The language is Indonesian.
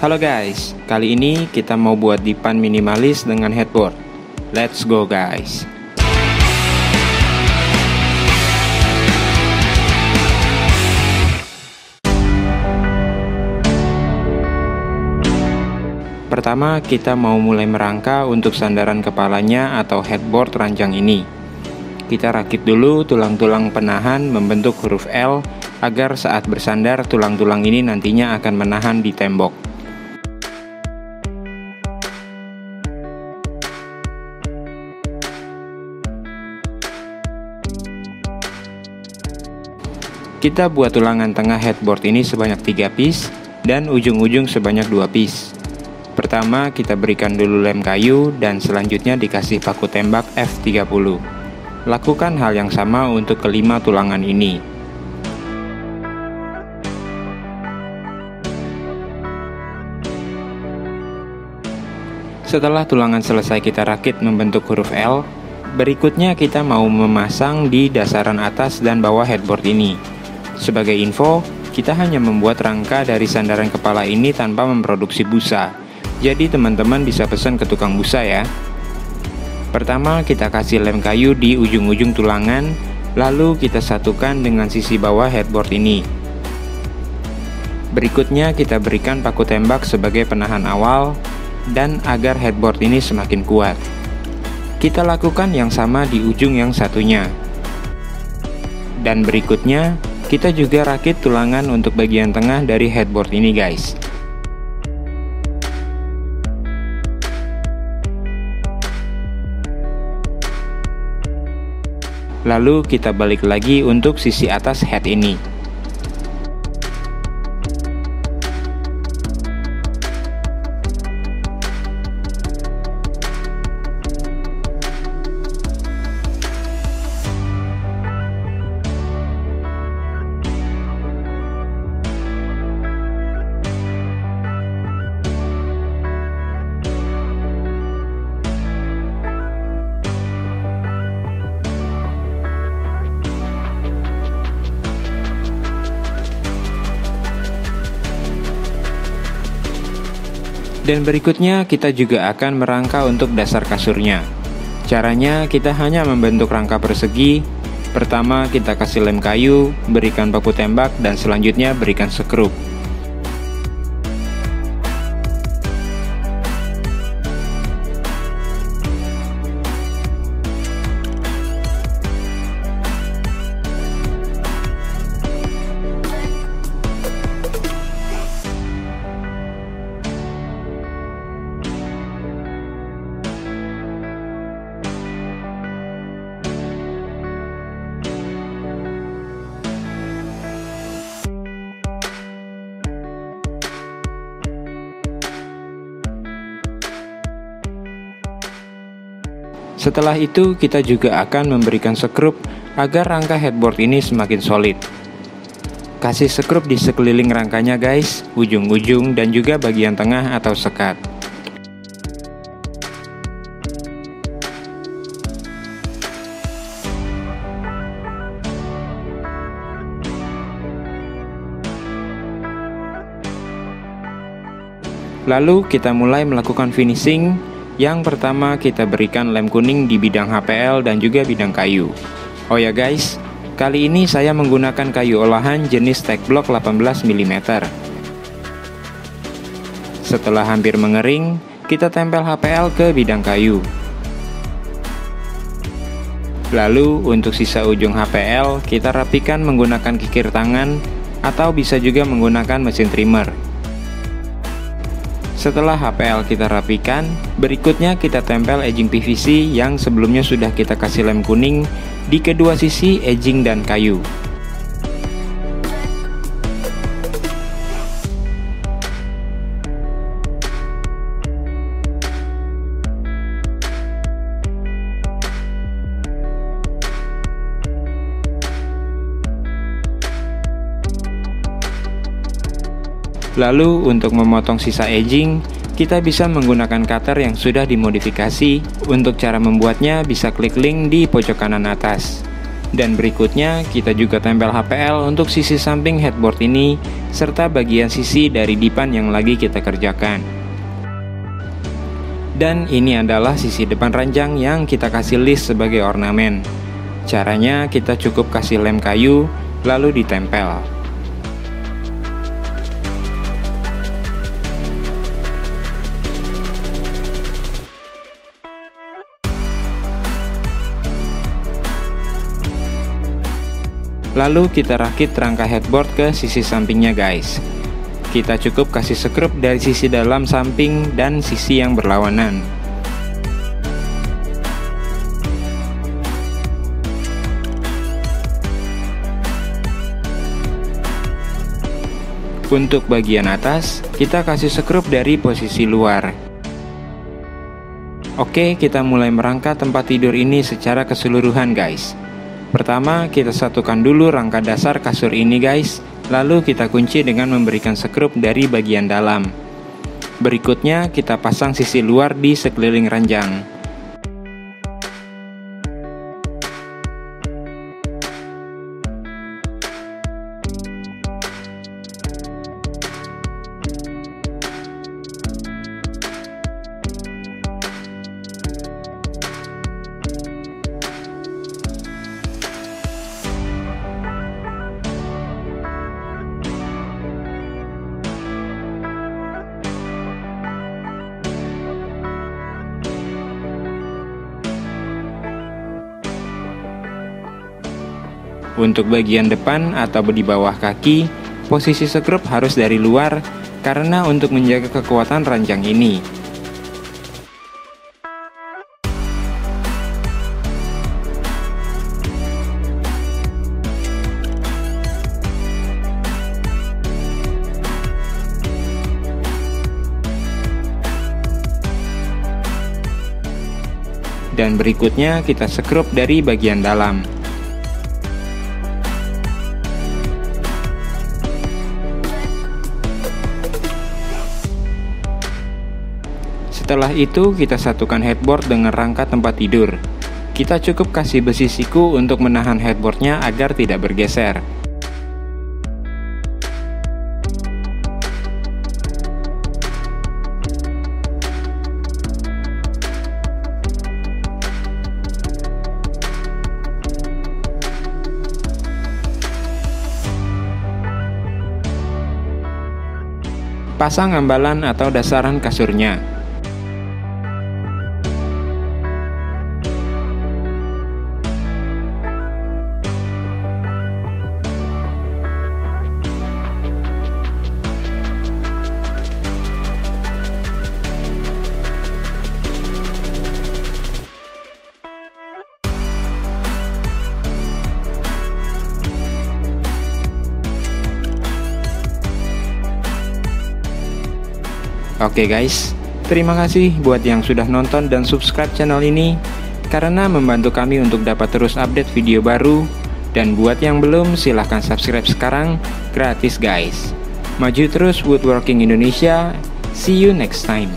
Halo guys, kali ini kita mau buat dipan minimalis dengan headboard. Let's go guys. Pertama, kita mau mulai merangka untuk sandaran kepalanya atau headboard ranjang ini. Kita rakit dulu tulang-tulang penahan membentuk huruf L agar saat bersandar tulang-tulang ini nantinya akan menahan di tembok. Kita buat tulangan tengah headboard ini sebanyak 3 piece dan ujung-ujung sebanyak 2 piece. Pertama kita berikan dulu lem kayu dan selanjutnya dikasih paku tembak F30. Lakukan hal yang sama untuk kelima tulangan ini. Setelah tulangan selesai kita rakit membentuk huruf L, berikutnya kita mau memasang di dasaran atas dan bawah headboard ini. Sebagai info, kita hanya membuat rangka dari sandaran kepala ini tanpa memproduksi busa. Jadi teman-teman bisa pesan ke tukang busa ya. Pertama, kita kasih lem kayu di ujung-ujung tulangan, lalu kita satukan dengan sisi bawah headboard ini. Berikutnya kita berikan paku tembak sebagai penahan awal dan agar headboard ini semakin kuat. Kita lakukan yang sama di ujung yang satunya. Dan berikutnya, kita juga rakit tulangan untuk bagian tengah dari headboard ini guys. Lalu kita balik lagi untuk sisi atas head ini. Dan berikutnya kita juga akan merangka untuk dasar kasurnya. Caranya kita hanya membentuk rangka persegi. Pertama kita kasih lem kayu, berikan paku tembak, dan selanjutnya berikan sekrup. Setelah itu kita juga akan memberikan sekrup agar rangka headboard ini semakin solid. Kasih sekrup di sekeliling rangkanya guys, ujung-ujung dan juga bagian tengah atau sekat. Lalu kita mulai melakukan finishing yang pertama kita berikan lem kuning di bidang HPL dan juga bidang kayu. Oh ya guys, kali ini saya menggunakan kayu olahan jenis tech block 18 mm. Setelah hampir mengering, kita tempel HPL ke bidang kayu. Lalu untuk sisa ujung HPL kita rapikan menggunakan kikir tangan atau bisa juga menggunakan mesin trimmer. Setelah HPL kita rapikan, berikutnya kita tempel edging PVC yang sebelumnya sudah kita kasih lem kuning di kedua sisi edging dan kayu. Lalu untuk memotong sisa edging, kita bisa menggunakan cutter yang sudah dimodifikasi. Untuk cara membuatnya bisa klik link di pojok kanan atas. Dan berikutnya kita juga tempel HPL untuk sisi samping headboard ini serta bagian sisi dari dipan yang lagi kita kerjakan. Dan ini adalah sisi depan ranjang yang kita kasih list sebagai ornamen. Caranya kita cukup kasih lem kayu lalu ditempel. Lalu kita rakit rangka headboard ke sisi sampingnya guys. Kita cukup kasih sekrup dari sisi dalam samping dan sisi yang berlawanan. Untuk bagian atas, kita kasih sekrup dari posisi luar. Oke, kita mulai merangka tempat tidur ini secara keseluruhan guys. Pertama, kita satukan dulu rangka dasar kasur ini guys, lalu kita kunci dengan memberikan sekrup dari bagian dalam. Berikutnya, kita pasang sisi luar di sekeliling ranjang. Untuk bagian depan atau di bawah kaki, posisi sekrup harus dari luar karena untuk menjaga kekuatan ranjang ini. Dan berikutnya kita sekrup dari bagian dalam. Setelah itu kita satukan headboard dengan rangka tempat tidur. Kita cukup kasih besi siku untuk menahan headboardnya agar tidak bergeser. Pasang ambalan atau dasaran kasurnya. Oke guys, terima kasih buat yang sudah nonton dan subscribe channel ini karena membantu kami untuk dapat terus update video baru dan buat yang belum silahkan subscribe sekarang gratis guys. Maju terus woodworking Indonesia. See you next time.